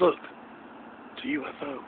Look, it's a UFO.